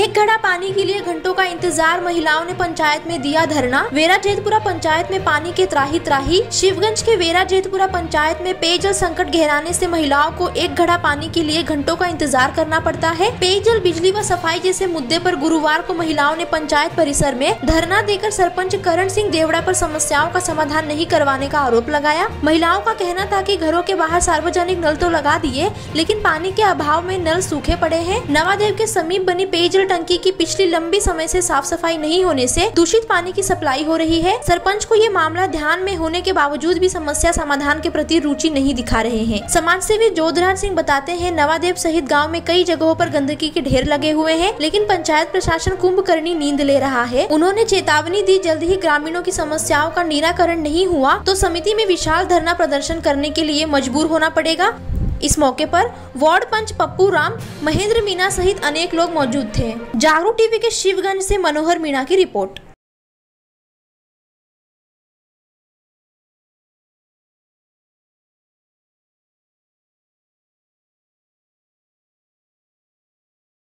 एक घड़ा पानी के लिए घंटों का इंतज़ार महिलाओं ने पंचायत में दिया धरना। वेरा जेतपुरा पंचायत में पानी के त्राही त्राही। शिवगंज के वेरा जेतपुरा पंचायत में पेयजल संकट गहराने से महिलाओं को एक घड़ा पानी के लिए घंटों का इंतज़ार करना पड़ता है। पेयजल, बिजली व सफ़ाई जैसे मुद्दे पर गुरुवार को महिलाओं ने पंचायत परिसर में धरना देकर सरपंच करण सिंह देवड़ा पर समस्याओं का समाधान नहीं करवाने का आरोप लगाया। महिलाओं का कहना था कि घरों के बाहर सार्वजनिक नल तो लगा दिए, लेकिन पानी के अभाव में नल सूखे पड़े हैं। नवादेव के समीप बनी पेयजल टंकी की पिछली लंबी समय से साफ़ सफ़ाई नहीं होने से दूषित पानी की सप्लाई हो रही है। सरपंच को ये मामला ध्यान में होने के बावजूद भी समस्या समाधान के प्रति रुचि नहीं दिखा रहे हैं। समाज सेवी जोधराज सिंह बताते हैं, नवादेव सहित गाँव में कई जगहों पर गंदगी के ढेर लगे हुए हैं, लेकिन पंचायत प्रशासन कुंभकर्णी नींद ले रहा है। उन्होंने चेतावनी दी, जल्द ही ग्रामीणों की समस्याओं का निराकरण नहीं हुआ तो समिति में विशाल धरना प्रदर्शन करने के लिए मजबूर होना पड़ेगा। इस मौके पर वार्ड पंच पप्पू राम, महेंद्र मीना सहित अनेक लोग मौजूद थे। जागरूक टीवी के शिवगंज से मनोहर मीणा की रिपोर्ट।